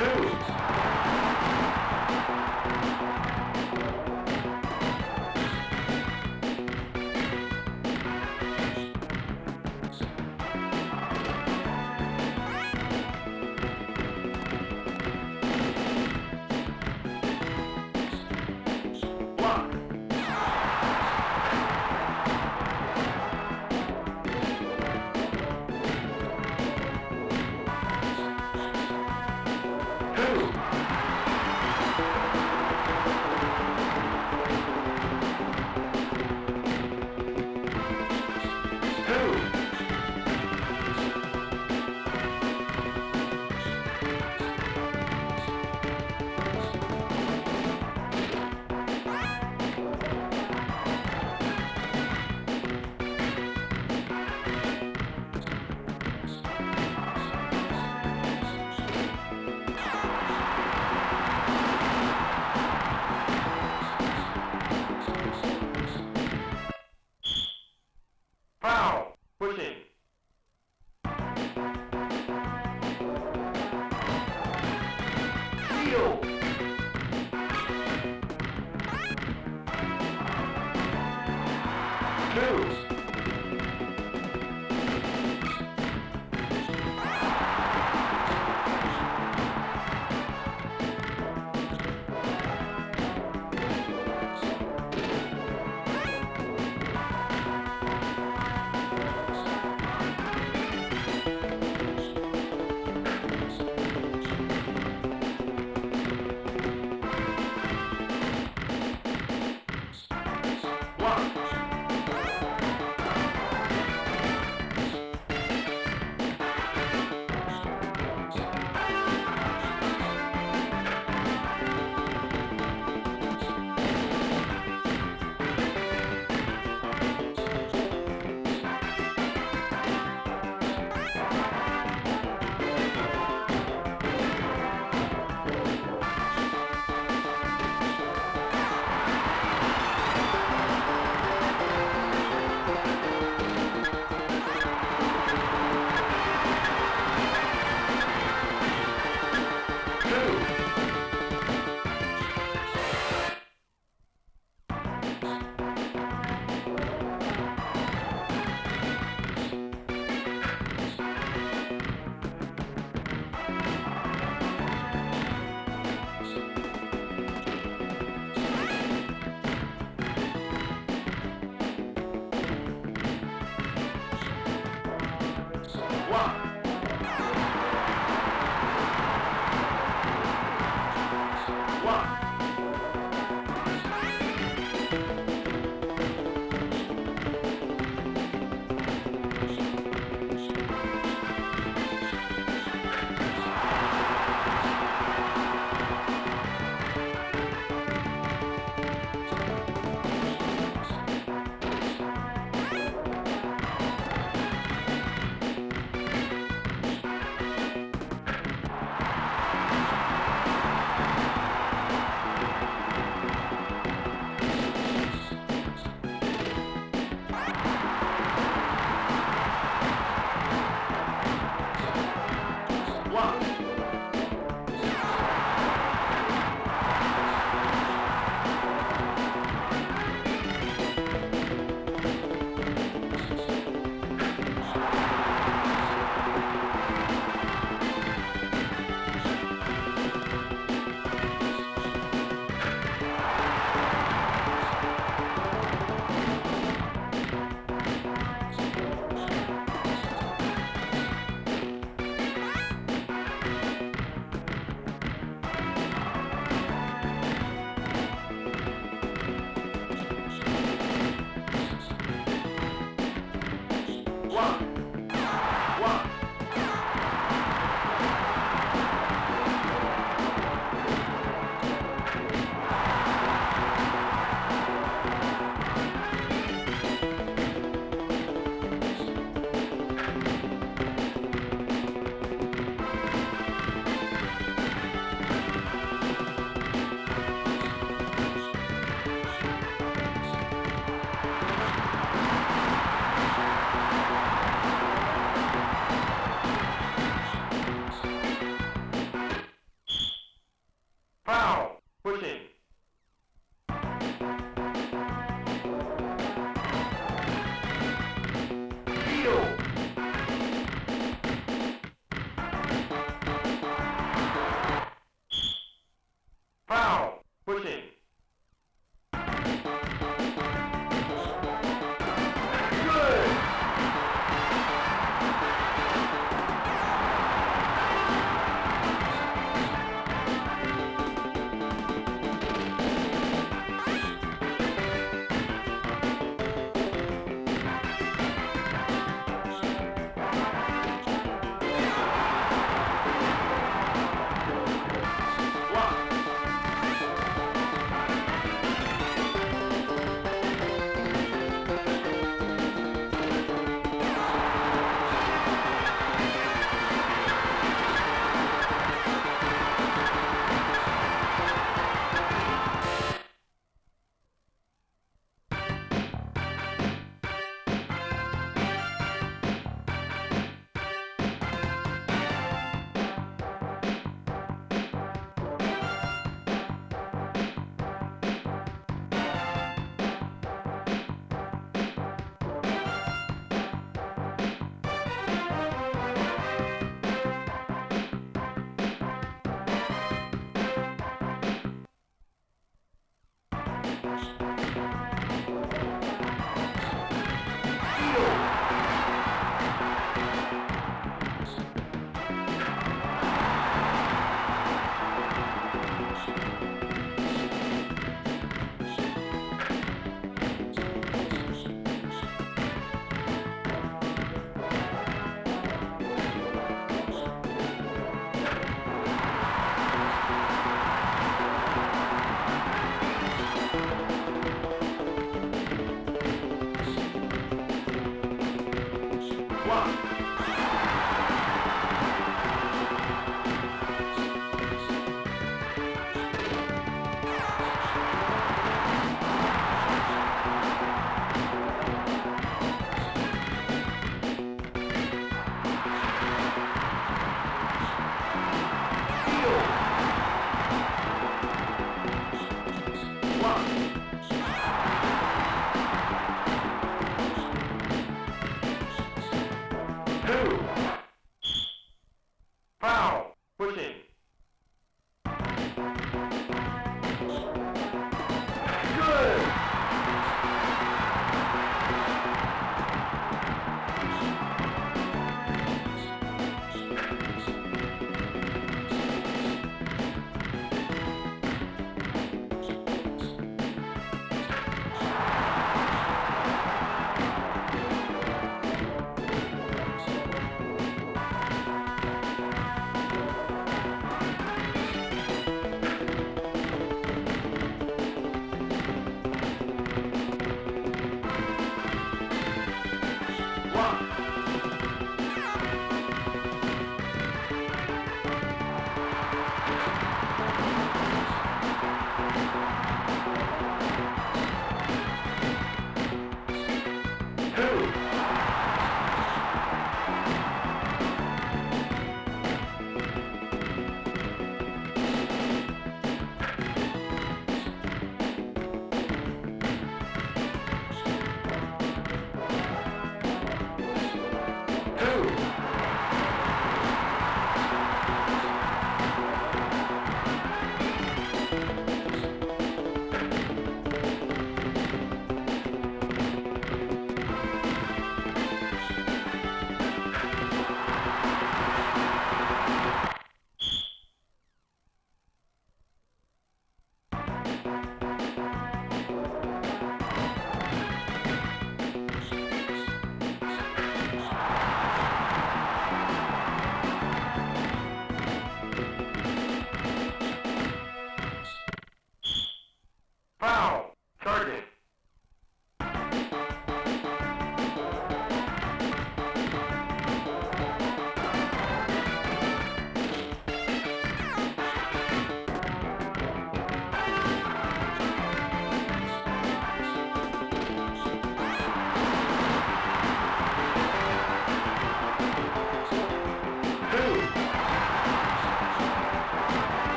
Block. Two.